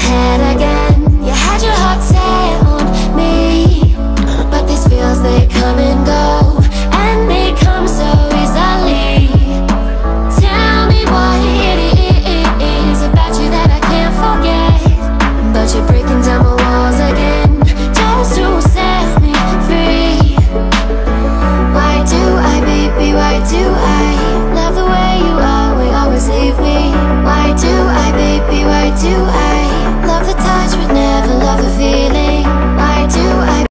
head